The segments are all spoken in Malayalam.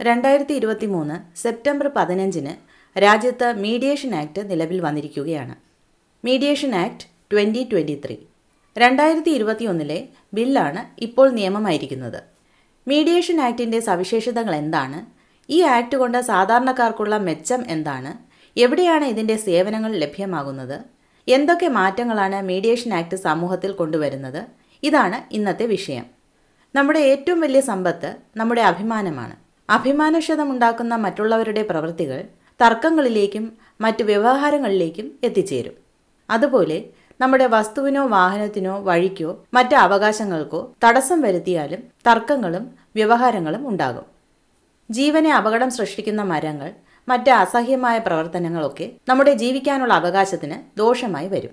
രണ്ടായിരത്തി ഇരുപത്തി മൂന്ന് സെപ്റ്റംബർ പതിനഞ്ചിന് രാജ്യത്ത് മീഡിയേഷൻ ആക്ട് നിലവിൽ വന്നിരിക്കുകയാണ്. Mediation act twenty twenty three. രണ്ടായിരത്തി ഇരുപത്തിയൊന്നിലെ ബില്ലാണ് ഇപ്പോൾ നിയമമായിരിക്കുന്നത്. മീഡിയേഷൻ ആക്ടിന്റെ സവിശേഷതകൾ എന്താണ്? ഈ ആക്ട് കൊണ്ട് സാധാരണക്കാർക്കുള്ള മെച്ചം എന്താണ്? എവിടെയാണ് ഇതിന്റെ സേവനങ്ങൾ ലഭ്യമാകുന്നത്? എന്തൊക്കെ മാറ്റങ്ങളാണ് മീഡിയേഷൻ ആക്ട് സമൂഹത്തിൽ കൊണ്ടുവരുന്നത്? ഇതാണ് ഇന്നത്തെ വിഷയം. നമ്മുടെ ഏറ്റവും വലിയ സമ്പത്ത് നമ്മുടെ അഭിമാനമാണ്. അഭിമാനക്ഷതമുണ്ടാക്കുന്ന മറ്റുള്ളവരുടെ പ്രവൃത്തികൾ തർക്കങ്ങളിലേക്കും മറ്റ് വ്യവഹാരങ്ങളിലേക്കും എത്തിച്ചേരും. അതുപോലെ നമ്മുടെ വസ്തുവിനോ വാഹനത്തിനോ വഴിക്കോ മറ്റ് അവകാശങ്ങൾക്കോ തടസ്സം വരുത്തിയാലും തർക്കങ്ങളും വ്യവഹാരങ്ങളും ഉണ്ടാകും. ജീവനെ അപകടം സൃഷ്ടിക്കുന്ന മരങ്ങൾ മറ്റ് അസഹ്യമായ പ്രവർത്തനങ്ങളൊക്കെ നമ്മുടെ ജീവിക്കാനുള്ള അവകാശത്തിന് ദോഷമായി വരും.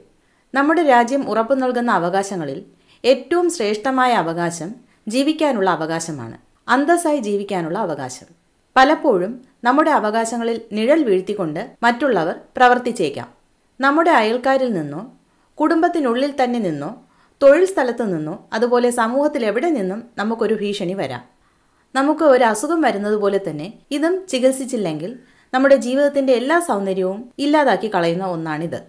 നമ്മുടെ രാജ്യം ഉറപ്പു നൽകുന്ന അവകാശങ്ങളിൽ ഏറ്റവും ശ്രേഷ്ഠമായ അവകാശം ജീവിക്കാനുള്ള അവകാശമാണ്. അന്തസ്സായി ജീവിക്കാനുള്ള അവകാശം. പലപ്പോഴും നമ്മുടെ അവകാശങ്ങളിൽ നിഴൽ വീഴ്ത്തിക്കൊണ്ട് മറ്റുള്ളവർ പ്രവർത്തിച്ചേക്കാം. നമ്മുടെ അയൽക്കാരിൽ നിന്നോ കുടുംബത്തിനുള്ളിൽ തന്നെ നിന്നോ തൊഴിൽ സ്ഥലത്തു നിന്നോ അതുപോലെ സമൂഹത്തിൽ എവിടെ നിന്നും നമുക്കൊരു ഭീഷണി വരാം. നമുക്ക് ഒരു അസുഖം വരുന്നത് പോലെ തന്നെ ഇതും ചികിത്സിച്ചില്ലെങ്കിൽ നമ്മുടെ ജീവിതത്തിന്റെ എല്ലാ സൗന്ദര്യവും ഇല്ലാതാക്കി കളയുന്ന ഒന്നാണിത്.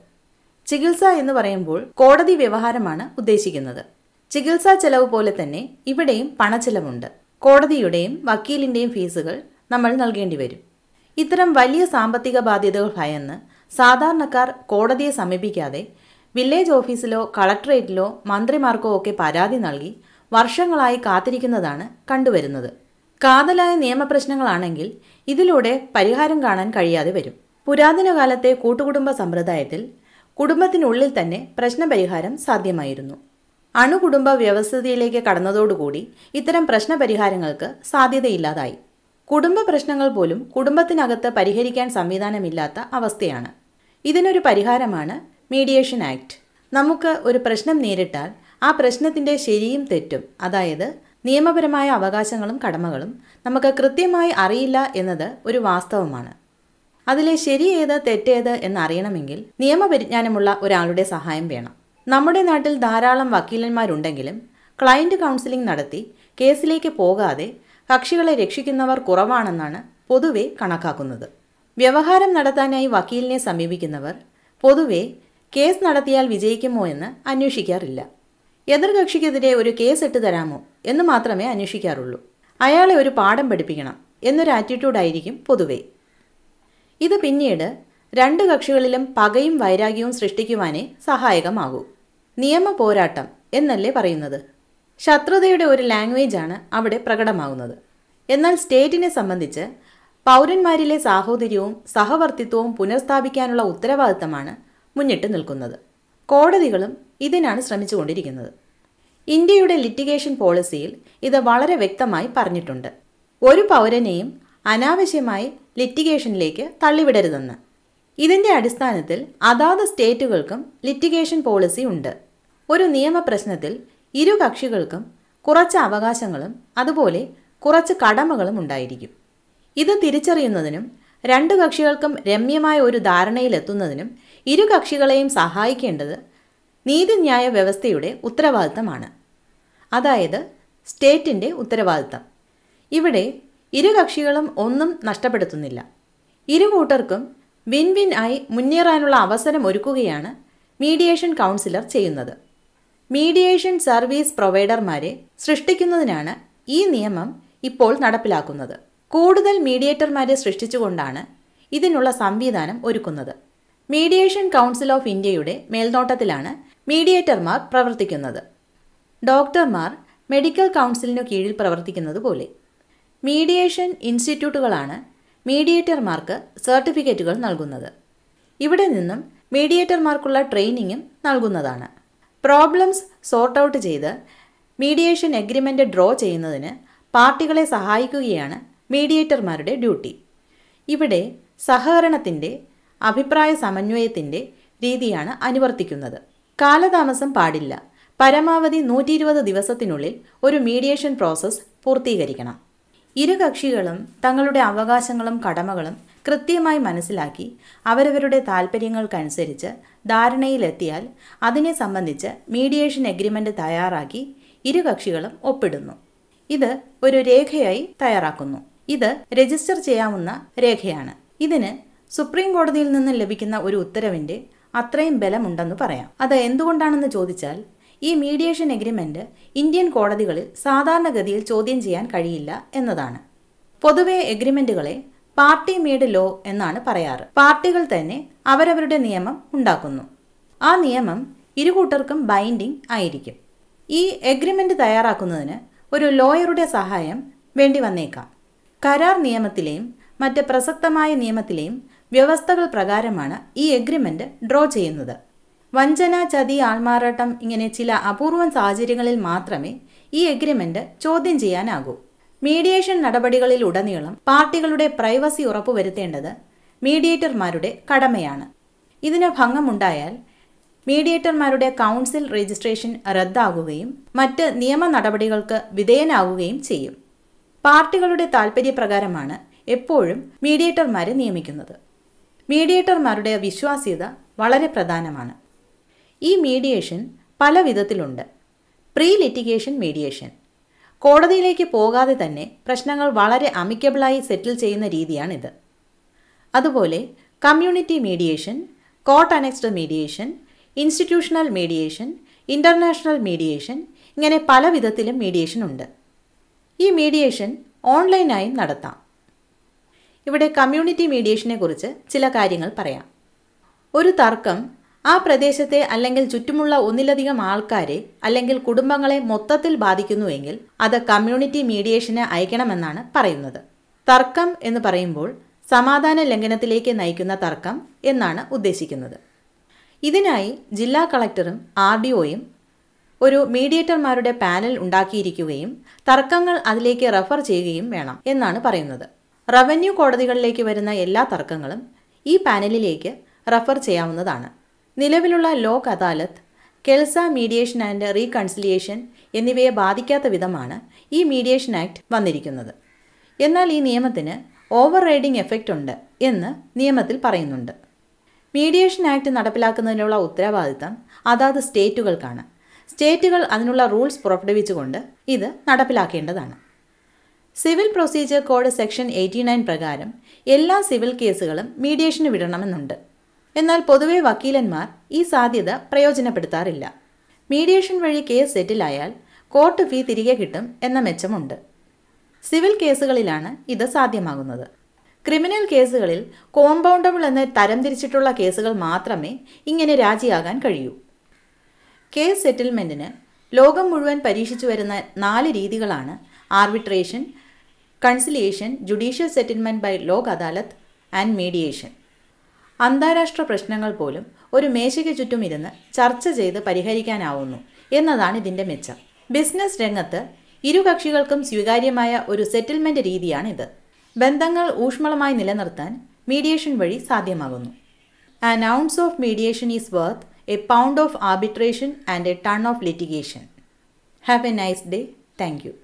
ചികിത്സ എന്ന് പറയുമ്പോൾ കോടതി വ്യവഹാരമാണ് ഉദ്ദേശിക്കുന്നത്. ചികിത്സാ ചെലവ് പോലെ തന്നെ ഇവിടെയും പണച്ചെലവുണ്ട്. കോടതിയുടെയും വക്കീലിന്റെയും ഫീസുകൾ നമ്മൾ നൽകേണ്ടി വരും. ഇത്തരം വലിയ സാമ്പത്തിക ബാധ്യതകൾ ഭയന്ന് സാധാരണക്കാർ കോടതിയെ സമീപിക്കാതെ വില്ലേജ് ഓഫീസിലോ കളക്ടറേറ്റിലോ മന്ത്രിമാർക്കോ ഒക്കെ പരാതി നൽകി വർഷങ്ങളായി കാത്തിരിക്കുന്നതാണ് കണ്ടുവരുന്നത്. കാതലായ നിയമപ്രശ്നങ്ങളാണെങ്കിൽ ഇതിലൂടെ പരിഹാരം കാണാൻ കഴിയാതെ വരും. പുരാതന കാലത്തെ കൂട്ടുകുടുംബ സമ്പ്രദായത്തിൽ കുടുംബത്തിനുള്ളിൽ തന്നെ പ്രശ്നപരിഹാരം സാധ്യമായിരുന്നു. അണുകുടുംബ വ്യവസ്ഥിതിയിലേക്ക് കടന്നതോടുകൂടി ഇത്തരം പ്രശ്നപരിഹാരങ്ങൾക്ക് സാധ്യതയില്ലാതായി. കുടുംബ പ്രശ്നങ്ങൾ പോലും കുടുംബത്തിനകത്ത് പരിഹരിക്കാൻ സംവിധാനമില്ലാത്ത അവസ്ഥയാണ്. ഇതിനൊരു പരിഹാരമാണ് മീഡിയേഷൻ ആക്ട്. നമുക്ക് ഒരു പ്രശ്നം നേരിട്ടാൽ ആ പ്രശ്നത്തിന്റെ ശരിയും തെറ്റും അതായത് നിയമപരമായ അവകാശങ്ങളും കടമകളും നമുക്ക് കൃത്യമായി അറിയില്ല എന്നത് ഒരു വാസ്തവമാണ്. അതിലെ ശരിയേത് തെറ്റേത് എന്നറിയണമെങ്കിൽ നിയമപരിജ്ഞാനമുള്ള ഒരാളുടെ സഹായം വേണം. നമ്മുടെ നാട്ടിൽ ധാരാളം വക്കീലന്മാരുണ്ടെങ്കിലും ക്ലയന്റ് കൗൺസിലിംഗ് നടത്തി കേസിലേക്ക് പോകാതെ കക്ഷികളെ രക്ഷിക്കുന്നവർ കുറവാണെന്നാണ് പൊതുവെ കണക്കാക്കുന്നത്. വ്യവഹാരം നടത്താനായി വക്കീലിനെ സമീപിക്കുന്നവർ പൊതുവെ കേസ് നടത്തിയാൽ വിജയിക്കുമോ എന്ന് അന്വേഷിക്കാറില്ല. എതിർകക്ഷിക്കെതിരെ ഒരു കേസ് ഇട്ട് തരാമോ എന്ന് മാത്രമേ അന്വേഷിക്കാറുള്ളൂ. അയാളെ ഒരു പാഠം പഠിപ്പിക്കണം എന്നൊരു ആറ്റിറ്റ്യൂഡായിരിക്കും പൊതുവെ. ഇത് പിന്നീട് രണ്ട് കക്ഷികളിലും പകയും വൈരാഗ്യവും സൃഷ്ടിക്കുവാനേ സഹായകമാകൂ. നിയമ പോരാട്ടം എന്നല്ലേ പറയുന്നത്? ശത്രുതയുടെ ഒരു ലാംഗ്വേജാണ് അവിടെ പ്രകടമാകുന്നത് എന്നാൽ സ്റ്റേറ്റിനെ സംബന്ധിച്ച് പൗരന്മാരിലെ സാഹോദര്യവും സഹവർത്തിത്വവും പുനഃസ്ഥാപിക്കാനുള്ള ഉത്തരവാദിത്തമാണ് മുന്നിട്ട് നിൽക്കുന്നത്. കോടതികളും ഇതിനാണ് ശ്രമിച്ചുകൊണ്ടിരിക്കുന്നത്. ഇന്ത്യയുടെ ലിറ്റിഗേഷൻ പോളിസിയിൽ ഇത് വളരെ വ്യക്തമായി പറഞ്ഞിട്ടുണ്ട്. ഒരു പൗരനെയും അനാവശ്യമായി ലിറ്റിഗേഷനിലേക്ക് തള്ളിവിടരുതെന്ന്. ഇതിന്റെ അടിസ്ഥാനത്തിൽ അതാത് സ്റ്റേറ്റുകൾക്കും ലിറ്റിഗേഷൻ പോളിസി ഉണ്ട്. ഒരു നിയമപ്രശ്നത്തിൽ ഇരു കക്ഷികൾക്കും കുറച്ച് അവകാശങ്ങളും അതുപോലെ കുറച്ച് കടമകളും ഉണ്ടായിരിക്കും. ഇത് തിരിച്ചറിയുന്നതിനും രണ്ട് കക്ഷികൾക്കും രമ്യമായ ഒരു ധാരണയിലെത്തുന്നതിനും ഇരു കക്ഷികളെയും സഹായിക്കേണ്ടത് നീതിന്യായ വ്യവസ്ഥയുടെ ഉത്തരവാദിത്തമാണ്. അതായത് സ്റ്റേറ്റിന്റെ ഉത്തരവാദിത്തം. ഇവിടെ ഇരു കക്ഷികളും ഒന്നും നഷ്ടപ്പെടുത്തുന്നില്ല. ഇരു കൂട്ടർക്കും വിൻ വിൻ ആയി മുന്നേറാനുള്ള അവസരം ഒരുക്കുകയാണ് മീഡിയേഷൻ കൗൺസിലർ ചെയ്യുന്നത്. മീഡിയേഷൻ സർവീസ് പ്രൊവൈഡർമാരെ സൃഷ്ടിക്കുന്നതിനാണ് ഈ നിയമം ഇപ്പോൾ നടപ്പിലാക്കുന്നത്. കൂടുതൽ മീഡിയേറ്റർമാരെ സൃഷ്ടിച്ചുകൊണ്ടാണ് ഇതിനുള്ള സംവിധാനം ഒരുക്കുന്നത്. മീഡിയേഷൻ കൗൺസിൽ ഓഫ് ഇന്ത്യയുടെ മേൽനോട്ടത്തിലാണ് മീഡിയേറ്റർമാർ പ്രവർത്തിക്കുന്നത്. ഡോക്ടർമാർ മെഡിക്കൽ കൗൺസിലിനു കീഴിൽ പ്രവർത്തിക്കുന്നത് പോലെ. മീഡിയേഷൻ ഇൻസ്റ്റിറ്റ്യൂട്ടുകളാണ് മീഡിയേറ്റർമാർക്ക് സർട്ടിഫിക്കറ്റുകൾ നൽകുന്നത്. ഇവിടെ നിന്നും മീഡിയേറ്റർമാർക്കുള്ള ട്രെയിനിങ്ങും നൽകുന്നതാണ്. പ്രോബ്ലംസ് സോർട്ട് ഔട്ട് ചെയ്ത് മീഡിയേഷൻ എഗ്രിമെന്റ് ഡ്രോ ചെയ്യുന്നതിന് പാർട്ടികളെ സഹായിക്കുകയാണ് മീഡിയേറ്റർമാരുടെ ഡ്യൂട്ടി. ഇവിടെ സഹകരണത്തിന്റെ അഭിപ്രായ സമന്വയത്തിന്റെ രീതിയാണ് അനുവർത്തിക്കുന്നത്. കാലതാമസം പാടില്ല. പരമാവധി നൂറ്റി ഇരുപത് ദിവസത്തിനുള്ളിൽ ഒരു മീഡിയേഷൻ പ്രോസസ്സ് പൂർത്തീകരിക്കണം. ഇരു കക്ഷികളും തങ്ങളുടെ അവകാശങ്ങളും കടമകളും കൃത്യമായി മനസ്സിലാക്കി അവരവരുടെ താൽപ്പര്യങ്ങൾക്കനുസരിച്ച് ധാരണയിലെത്തിയാൽ അതിനെ സംബന്ധിച്ച് മീഡിയേഷൻ എഗ്രിമെന്റ് തയ്യാറാക്കി ഇരു കക്ഷികളും ഒപ്പിടുന്നു. ഇത് ഒരു രേഖയായി തയ്യാറാക്കുന്നു. ഇത് രജിസ്റ്റർ ചെയ്യാവുന്ന രേഖയാണ്. ഇതിന് സുപ്രീം കോടതിയിൽ നിന്ന് ലഭിക്കുന്ന ഒരു ഉത്തരവിന്റെ അത്രയും ബലമുണ്ടെന്ന് പറയാം. അത് എന്തുകൊണ്ടാണെന്ന് ചോദിച്ചാൽ ഈ മീഡിയേഷൻ എഗ്രിമെന്റ് ഇന്ത്യൻ കോടതികളിൽ സാധാരണഗതിയിൽ ചോദ്യം ചെയ്യാൻ കഴിയില്ല എന്നതാണ്. പൊതുവെ എഗ്രിമെന്റുകളെ പാർട്ടി മെയ്ഡ് ലോ എന്നാണ് പറയാറ്. പാർട്ടികൾ തന്നെ അവരവരുടെ നിയമം ഉണ്ടാക്കുന്നു. ആ നിയമം ഇരുകൂട്ടർക്കും ബൈൻഡിംഗ് ആയിരിക്കും. ഈ എഗ്രിമെന്റ് തയ്യാറാക്കുന്നതിന് ഒരു ലോയറുടെ സഹായം വേണ്ടി വന്നേക്കാം. കരാർ നിയമത്തിലെയും മറ്റ് പ്രസക്തമായ നിയമത്തിലെയും വ്യവസ്ഥകൾ പ്രകാരമാണ് ഈ എഗ്രിമെന്റ് ഡ്രോ ചെയ്യുന്നത്. വഞ്ചന ചതി ആൾമാറാട്ടം ഇങ്ങനെ ചില അപൂർവം സാഹചര്യങ്ങളിൽ മാത്രമേ ഈ എഗ്രിമെന്റ് ചോദ്യം ചെയ്യാനാകൂ. മീഡിയേഷൻ നടപടികളിലുടനീളം പാർട്ടികളുടെ പ്രൈവസി ഉറപ്പുവരുത്തേണ്ടത് മീഡിയേറ്റർമാരുടെ കടമയാണ്. ഇതിന് ഭംഗമുണ്ടായാൽ മീഡിയേറ്റർമാരുടെ കൗൺസിൽ രജിസ്ട്രേഷൻ റദ്ദാകുകയും മറ്റ് നിയമ നടപടികൾക്ക് വിധേയനാകുകയും ചെയ്യും. പാർട്ടികളുടെ താൽപ്പര്യപ്രകാരമാണ് എപ്പോഴും മീഡിയേറ്റർമാരെ നിയമിക്കുന്നത്. മീഡിയേറ്റർമാരുടെ വിശ്വാസ്യത വളരെ പ്രധാനമാണ്. ഈ മീഡിയേഷൻ പല വിധത്തിലുണ്ട് പ്രീ ലിറ്റിഗേഷൻ മീഡിയേഷൻ. കോടതിയിലേക്ക് പോകാതെ തന്നെ പ്രശ്നങ്ങൾ വളരെ അമിക്കബിളായി സെറ്റിൽ ചെയ്യുന്ന രീതിയാണിത്. അതുപോലെ community mediation court annexed mediation institutional mediation international mediation ഇങ്ങനെ പല വിധത്തിലും മീഡിയേഷൻ ഉണ്ട്. ഈ മീഡിയേഷൻ ഓൺലൈനായും നടത്താം. ഇവിടെ കമ്മ്യൂണിറ്റി മീഡിയേഷനെ കുറിച്ച് ചില കാര്യങ്ങൾ പറയാം. ഒരു തർക്കം ആ പ്രദേശത്തെ അല്ലെങ്കിൽ ചുറ്റുമുള്ള ഒന്നിലധികം ആൾക്കാരെ അല്ലെങ്കിൽ കുടുംബങ്ങളെ മൊത്തത്തിൽ ബാധിക്കുന്നുവെങ്കിൽ അത് കമ്മ്യൂണിറ്റി മീഡിയേഷന് അയക്കണമെന്നാണ് പറയുന്നത്. തർക്കം എന്ന് പറയുമ്പോൾ സമാധാന ലംഘനത്തിലേക്ക് നയിക്കുന്ന തർക്കം എന്നാണ് ഉദ്ദേശിക്കുന്നത്. ഇതിനായി ജില്ലാ കളക്ടറും ആർ ഡി ഒയും ഒരു മീഡിയേറ്റർമാരുടെ പാനൽ ഉണ്ടാക്കിയിരിക്കുകയും തർക്കങ്ങൾ അതിലേക്ക് റഫർ ചെയ്യുകയും വേണം എന്നാണ് പറയുന്നത്. റവന്യൂ കോടതികളിലേക്ക് വരുന്ന എല്ലാ തർക്കങ്ങളും ഈ പാനലിലേക്ക് റഫർ ചെയ്യാവുന്നതാണ്. നിലവിലുള്ള Lok Adalat KELSA mediation and reconciliation എന്നിവയെ ബാധിക്കാത്ത വിധമാണ് ഈ മീഡിയേഷൻ ആക്ട് വന്നിരിക്കുന്നത്. എന്നാൽ ഈ നിയമത്തിന് ഓവർ റൈഡിംഗ് എഫക്റ്റ് ഉണ്ട് എന്ന് നിയമത്തിൽ പറയുന്നുണ്ട്. മീഡിയേഷൻ ആക്ട് നടപ്പിലാക്കുന്നതിനുള്ള ഉത്തരവാദിത്തം അതാത് സ്റ്റേറ്റുകൾക്കാണ്. സ്റ്റേറ്റുകൾ അതിനുള്ള റൂൾസ് പുറപ്പെടുവിച്ചുകൊണ്ട് ഇത് നടപ്പിലാക്കേണ്ടതാണ്. Civil procedure code section eighty പ്രകാരം എല്ലാ സിവിൽ കേസുകളും മീഡിയേഷന് വിടണമെന്നുണ്ട്. എന്നാൽ പൊതുവെ വക്കീലന്മാർ ഈ സാധ്യത പ്രയോജനപ്പെടുത്താറില്ല. മീഡിയേഷൻ വഴി കേസ് സെറ്റിലായാൽ കോർട്ട് ഫീ തിരികെ കിട്ടും എന്ന മെച്ചമുണ്ട്. സിവിൽ കേസുകളിലാണ് ഇത് സാധ്യമാകുന്നത്. ക്രിമിനൽ കേസുകളിൽ കോമ്പൗണ്ടബിൾ എന്ന് തരംതിരിച്ചിട്ടുള്ള കേസുകൾ മാത്രമേ ഇങ്ങനെ രാജിയാകാൻ കഴിയൂ. കേസ് സെറ്റിൽമെന്റിന് ലോകം മുഴുവൻ പരീക്ഷിച്ചു വരുന്ന നാല് രീതികളാണ് arbitration conciliation judicial settlement by Lok Adalat and mediation. അന്താരാഷ്ട്ര പ്രശ്നങ്ങൾ പോലും ഒരു മേശയ്ക്ക് ചുറ്റും ഇരുന്ന് ചർച്ച ചെയ്ത് പരിഹരിക്കാനാവുന്നു എന്നതാണ് ഇതിന്റെ മെച്ചം. ബിസിനസ് രംഗത്ത് ഇരു കക്ഷികൾക്കും സ്വീകാര്യമായ ഒരു സെറ്റിൽമെന്റ് രീതിയാണിത്. ബന്ധങ്ങൾ ഊഷ്മളമായി നിലനിർത്താൻ മീഡിയേഷൻ വഴി സാധ്യമാകുന്നു. An ounce of mediation is worth a pound of arbitration and a ton of litigation have a nice day thank